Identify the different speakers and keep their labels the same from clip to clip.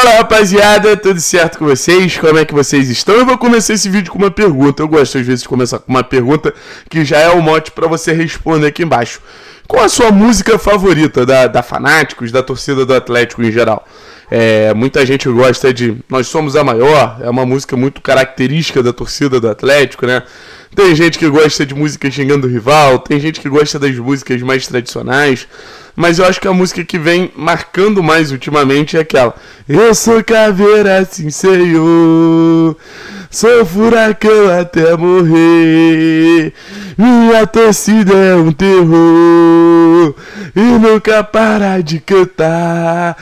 Speaker 1: Fala rapaziada, tudo certo com vocês? Como é que vocês estão? Eu vou começar esse vídeo com uma pergunta. Eu gosto às vezes de começar com uma pergunta que já é o mote para você responder aqui embaixo. Qual a sua música favorita da, da Fanáticos, da torcida do Atlético em geral? É, muita gente gosta de Nós Somos a Maior, é uma música muito característica da torcida do Atlético, né? Tem gente que gosta de música xingando o rival, tem gente que gosta das músicas mais tradicionais, mas eu acho que a música que vem marcando mais ultimamente é aquela Eu sou caveira, sim senhor, sou furacão até morrer, minha torcida é um terror, e nunca para de cantar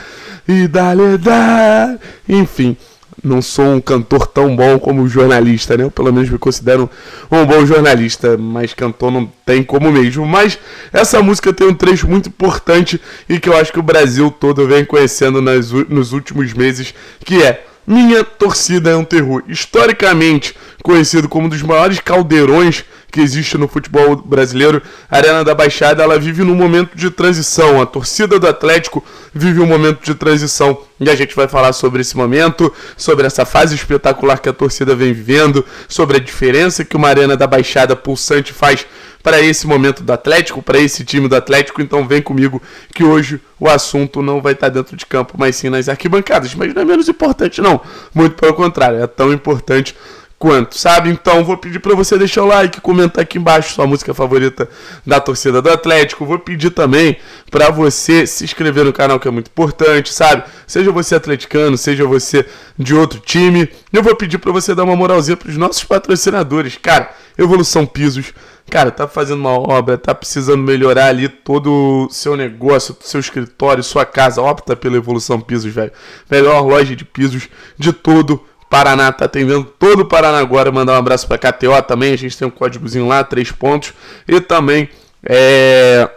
Speaker 1: e dá-lhe dar. Enfim, não sou um cantor tão bom como jornalista, né? Eu pelo menos me considero um bom jornalista, mas cantor não tem como mesmo. Mas essa música tem um trecho muito importante e que eu acho que o Brasil todo vem conhecendo nas, nos últimos meses, que é minha torcida é um terror. Historicamente conhecido como um dos maiores caldeirões que existe no futebol brasileiro, a Arena da Baixada ela vive num momento de transição. A torcida do Atlético vive um momento de transição. E a gente vai falar sobre esse momento, sobre essa fase espetacular que a torcida vem vivendo, sobre a diferença que uma Arena da Baixada pulsante faz para esse momento do Atlético, para esse time do Atlético. Então vem comigo que hoje o assunto não vai estar dentro de campo, mas sim nas arquibancadas. Mas não é menos importante, não. Muito pelo contrário, é tão importante quanto, sabe? Então vou pedir para você deixar o like, comentar aqui embaixo sua música favorita da torcida do Atlético. Vou pedir também para você se inscrever no canal, que é muito importante, sabe? Seja você atleticano, seja você de outro time. Eu vou pedir para você dar uma moralzinha para os nossos patrocinadores. Cara, Evolução Pisos, cara, tá fazendo uma obra, tá precisando melhorar ali todo o seu negócio, seu escritório, sua casa. Opta pela Evolução Pisos, velho. Melhor loja de pisos de todo Paraná tá atendendo todo o Paraná agora. Mandar um abraço para KTO também. A gente tem um códigozinho lá, três pontos. E também é,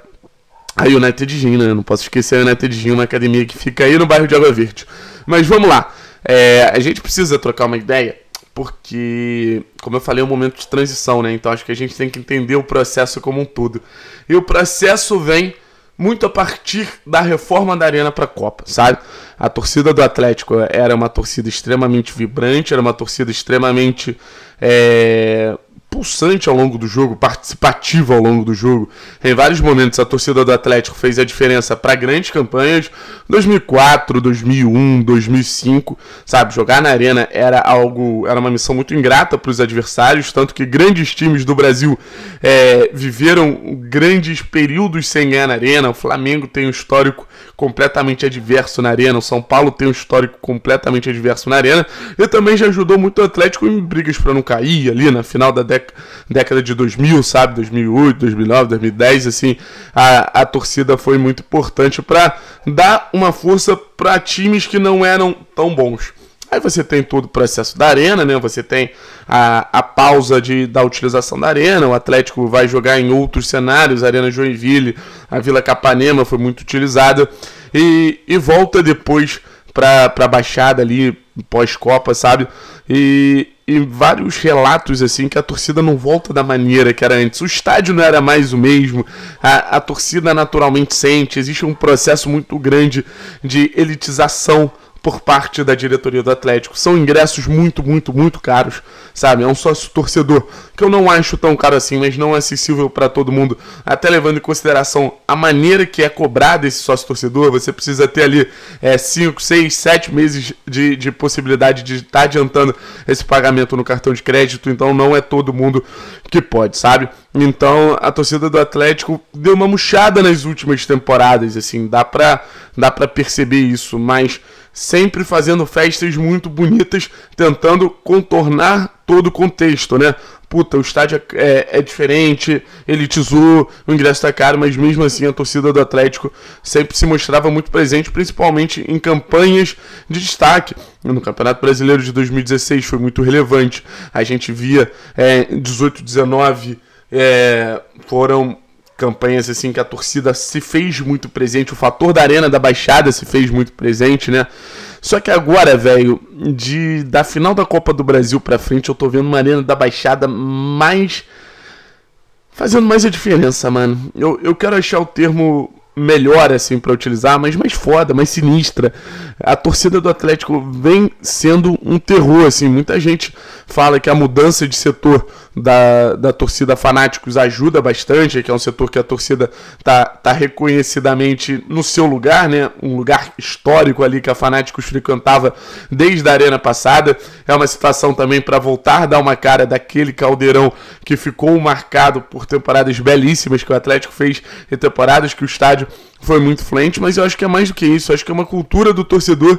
Speaker 1: a United Gym, né? Não posso esquecer a United Gym, uma academia que fica aí no bairro de Água Verde. Mas vamos lá. É, a gente precisa trocar uma ideia, porque, como eu falei, é um momento de transição, né? Então acho que a gente tem que entender o processo como um todo. E o processo vem muito a partir da reforma da Arena para a Copa, sabe? A torcida do Atlético era uma torcida extremamente vibrante, era uma torcida extremamente é, pulsante ao longo do jogo, participativa ao longo do jogo. Em vários momentos a torcida do Atlético fez a diferença para grandes campanhas, 2004, 2001, 2005, sabe? Jogar na arena era algo, era uma missão muito ingrata para os adversários, tanto que grandes times do Brasil é, viveram grandes períodos sem ganhar na arena. O Flamengo tem um histórico completamente adverso na arena, o São Paulo tem um histórico completamente adverso na arena, e também já ajudou muito o Atlético em brigas para não cair ali na final da década década de 2000, sabe? 2008, 2009, 2010, assim, a, a torcida foi muito importante para dar uma força para times que não eram tão bons. Aí você tem todo o processo da arena, né? Você tem a, a pausa de, da utilização da arena. O Atlético vai jogar em outros cenários. A Arena Joinville, a Vila Capanema foi muito utilizada. E, e volta depois para a Baixada ali, pós-Copa, sabe? E, e vários relatos assim que a torcida não volta da maneira que era antes. O estádio não era mais o mesmo, a, a torcida naturalmente sente, existe um processo muito grande de elitização por parte da diretoria do Atlético. São ingressos muito, muito, muito caros, sabe? É um sócio torcedor que eu não acho tão caro assim, mas não é acessível para todo mundo. Até levando em consideração a maneira que é cobrado esse sócio torcedor, você precisa ter ali 5, 6, 7 meses de, de possibilidade de estar tá adiantando esse pagamento no cartão de crédito, então não é todo mundo que pode, sabe? Então a torcida do Atlético deu uma murchada nas últimas temporadas, assim, dá pra, dá perceber isso, mas sempre fazendo festas muito bonitas, tentando contornar todo o contexto, né? Puta, o estádio é, é, diferente, elitizou, o ingresso tá caro, mas mesmo assim a torcida do Atlético sempre se mostrava muito presente, principalmente em campanhas de destaque. No Campeonato Brasileiro de 2016 foi muito relevante. A gente via é, 18, 19 é, foram campanhas assim que a torcida se fez muito presente, o fator da arena da Baixada se fez muito presente, né? Só que agora, velho, de da final da Copa do Brasil para frente, eu tô vendo uma arena da Baixada mais fazendo mais a diferença, mano. Eu, eu quero achar o termo melhor assim para utilizar, mas mais foda, mais sinistra. A torcida do Atlético vem sendo um terror assim. Muita gente fala que a mudança de setor da, da torcida fanáticos ajuda bastante, que é um setor que a torcida tá, tá reconhecidamente no seu lugar, né? Um lugar histórico ali que a fanáticos frequentava desde a arena passada. É uma situação também para voltar a dar uma cara daquele caldeirão que ficou marcado por temporadas belíssimas que o Atlético fez e temporadas que o estádio foi muito fluente, mas eu acho que é mais do que isso. Eu acho que é uma cultura do torcedor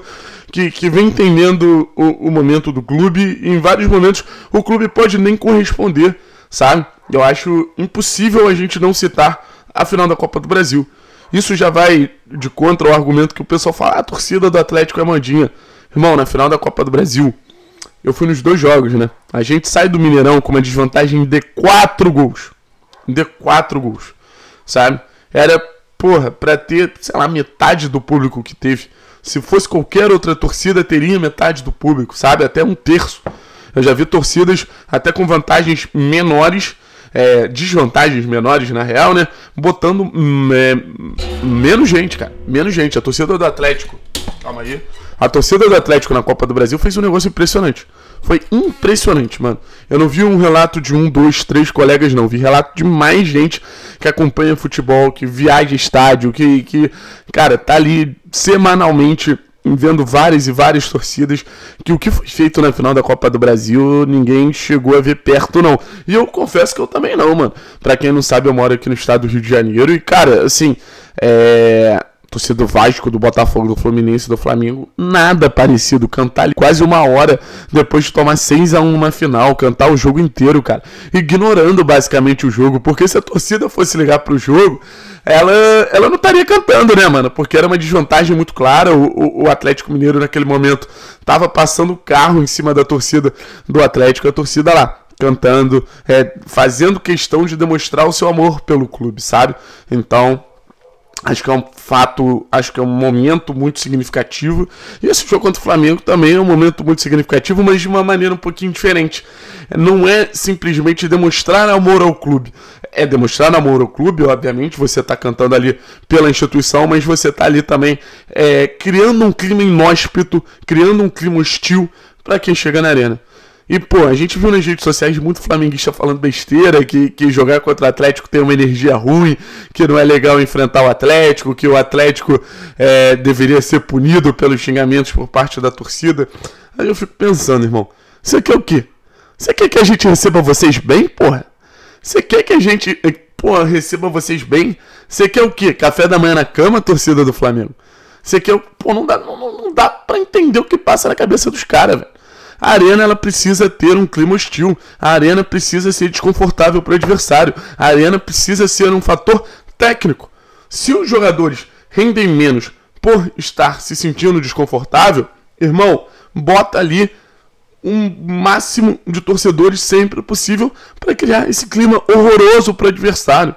Speaker 1: que, que vem entendendo o, o momento do clube e em vários momentos o clube pode nem corresponder, sabe? Eu acho impossível a gente não citar a final da Copa do Brasil. Isso já vai de contra o argumento que o pessoal fala: ah, a torcida do Atlético é mandinha. Irmão, na final da Copa do Brasil, eu fui nos dois jogos, né? A gente sai do Mineirão com uma desvantagem de 4 gols. De 4 gols, sabe? Era porra, pra ter, sei lá, metade do público que teve. Se fosse qualquer outra torcida, teria metade do público, sabe? Até um terço. Eu já vi torcidas até com vantagens menores, é, desvantagens menores na real, né? Botando hum, é, menos gente, cara. Menos gente. A torcida do Atlético. Calma aí. A torcida do Atlético na Copa do Brasil fez um negócio impressionante. Foi impressionante, mano. Eu não vi um relato de um, dois, três colegas, não. Vi relato de mais gente que acompanha futebol, que viaja estádio, que, que cara, tá ali semanalmente vendo várias e várias torcidas, que o que foi feito na final da Copa do Brasil, ninguém chegou a ver perto, não. E eu confesso que eu também não, mano. Pra quem não sabe, eu moro aqui no estado do Rio de Janeiro e, cara, assim, é torcida do Vasco, do Botafogo, do Fluminense, do Flamengo, nada parecido. Cantar quase uma hora depois de tomar 6 a 1 numa final, cantar o jogo inteiro, cara, ignorando basicamente o jogo, porque se a torcida fosse ligar pro jogo, ela, ela não estaria cantando, né, mano? Porque era uma desvantagem muito clara. O, o, o Atlético Mineiro, naquele momento, tava passando o carro em cima da torcida do Atlético, a torcida lá cantando, é, fazendo questão de demonstrar o seu amor pelo clube, sabe? Então, Acho que é um fato, acho que é um momento muito significativo. E esse jogo contra o Flamengo também é um momento muito significativo, mas de uma maneira um pouquinho diferente. Não é simplesmente demonstrar amor ao clube. É demonstrar amor ao clube, obviamente, você está cantando ali pela instituição, mas você está ali também é, criando um clima inóspito, criando um clima hostil para quem chega na arena. E, pô, a gente viu nas redes sociais muito flamenguista falando besteira, que, que jogar contra o Atlético tem uma energia ruim, que não é legal enfrentar o Atlético, que o Atlético é, deveria ser punido pelos xingamentos por parte da torcida. Aí eu fico pensando, irmão, você quer o quê? Você quer que a gente receba vocês bem, porra? Você quer que a gente, eh, porra, receba vocês bem? Você quer o quê? Café da manhã na cama, torcida do Flamengo? Você quer, pô, não dá, não, não dá pra entender o que passa na cabeça dos caras, velho. A arena ela precisa ter um clima hostil. A arena precisa ser desconfortável para o adversário. A arena precisa ser um fator técnico. Se os jogadores rendem menos por estar se sentindo desconfortável, irmão, bota ali um máximo de torcedores sempre possível para criar esse clima horroroso para o adversário.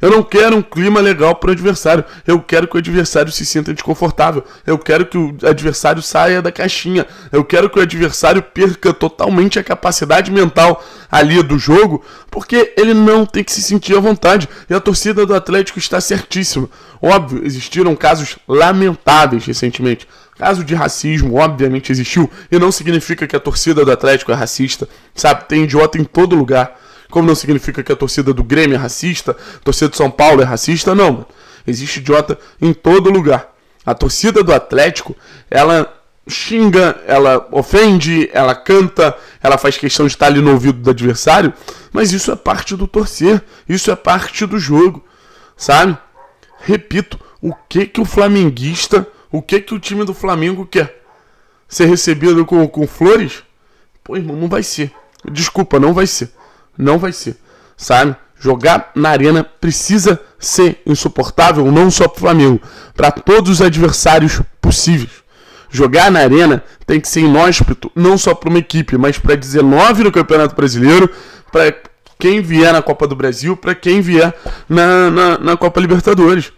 Speaker 1: Eu não quero um clima legal para o adversário. Eu quero que o adversário se sinta desconfortável. Eu quero que o adversário saia da caixinha. Eu quero que o adversário perca totalmente a capacidade mental ali do jogo, porque ele não tem que se sentir à vontade. E a torcida do Atlético está certíssima. Óbvio, existiram casos lamentáveis recentemente. Caso de racismo, obviamente existiu, e não significa que a torcida do Atlético é racista, sabe? Tem idiota em todo lugar. Como não significa que a torcida do Grêmio é racista, a torcida do São Paulo é racista, não, mano. Existe idiota em todo lugar. A torcida do Atlético, ela xinga, ela ofende, ela canta, ela faz questão de estar ali no ouvido do adversário, mas isso é parte do torcer, isso é parte do jogo, sabe? Repito, o que que o flamenguista, o que que o time do Flamengo quer? Ser recebido com, com flores? Pô, irmão, não vai ser. Desculpa, não vai ser. Não vai ser, sabe? Jogar na arena precisa ser insuportável, não só para o Flamengo, para todos os adversários possíveis. Jogar na arena tem que ser inóspito, não só para uma equipe, mas para 19 no Campeonato Brasileiro, para quem vier na Copa do Brasil, para quem vier na, na, na Copa Libertadores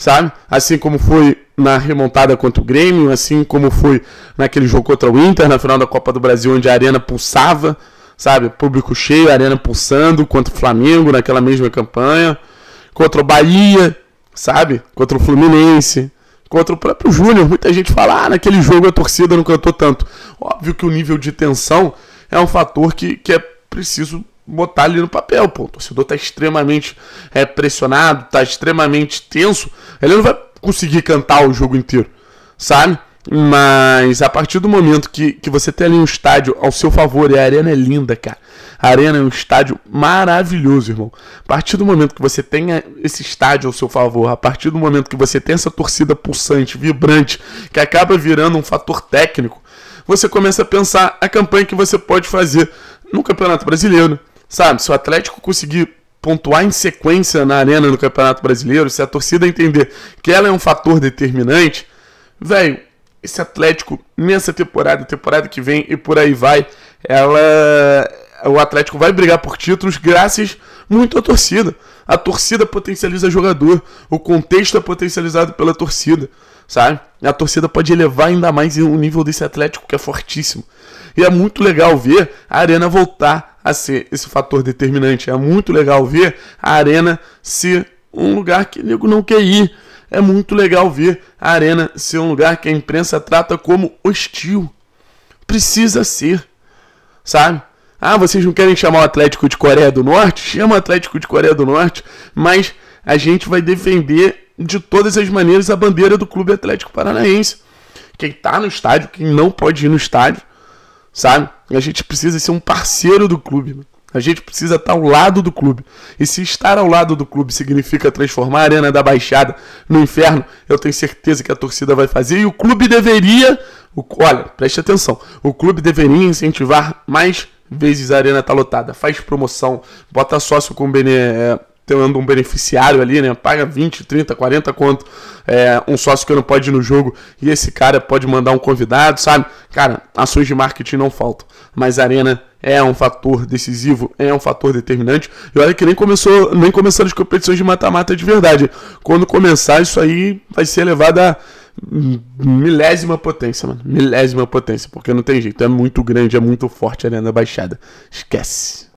Speaker 1: sabe? Assim como foi na remontada contra o Grêmio, assim como foi naquele jogo contra o Inter, na final da Copa do Brasil, onde a arena pulsava, sabe? Público cheio, arena pulsando contra o Flamengo naquela mesma campanha, contra o Bahia, sabe? Contra o Fluminense, contra o próprio Júnior. Muita gente fala, ah, naquele jogo a torcida não cantou tanto. Óbvio que o nível de tensão é um fator que, que é preciso botar ali no papel, pô. O torcedor tá extremamente é, pressionado, tá extremamente tenso. Ele não vai conseguir cantar o jogo inteiro, sabe? Mas a partir do momento que, que você tem ali um estádio ao seu favor, e a arena é linda, cara. A arena é um estádio maravilhoso, irmão. A partir do momento que você tem esse estádio ao seu favor, a partir do momento que você tem essa torcida pulsante, vibrante, que acaba virando um fator técnico, você começa a pensar a campanha que você pode fazer no Campeonato Brasileiro. Sabe, se o Atlético conseguir pontuar em sequência na arena no Campeonato Brasileiro, se a torcida entender que ela é um fator determinante, velho, esse Atlético nessa temporada, temporada que vem e por aí vai, ela o Atlético vai brigar por títulos graças muito à torcida. A torcida potencializa jogador, o contexto é potencializado pela torcida, sabe? A torcida pode elevar ainda mais o nível desse Atlético que é fortíssimo. E é muito legal ver a arena voltar a ser esse fator determinante. É muito legal ver a arena ser um lugar que o nego não quer ir. É muito legal ver a arena ser um lugar que a imprensa trata como hostil. Precisa ser, sabe? Ah, vocês não querem chamar o Atlético de Coreia do Norte? Chama o Atlético de Coreia do Norte, mas a gente vai defender de todas as maneiras a bandeira do Clube Atlético Paranaense. Quem tá no estádio, quem não pode ir no estádio, sabe? A gente precisa ser um parceiro do clube. A gente precisa estar ao lado do clube. E se estar ao lado do clube significa transformar a Arena da Baixada no inferno, eu tenho certeza que a torcida vai fazer. E o clube deveria. O, olha, preste atenção. O clube deveria incentivar mais vezes a arena tá lotada. Faz promoção, bota sócio com bene, é, tendo um beneficiário ali, né? Paga 20, 30, 40 quanto é, um sócio que não pode ir no jogo e esse cara pode mandar um convidado, sabe? Cara, ações de marketing não faltam, mas a arena é um fator decisivo, é um fator determinante. E olha que nem começou, nem começaram as competições de mata-mata de verdade. Quando começar isso aí vai ser levado a milésima potência, mano. Milésima potência, porque não tem jeito. É muito grande, é muito forte a Arena Baixada. Esquece.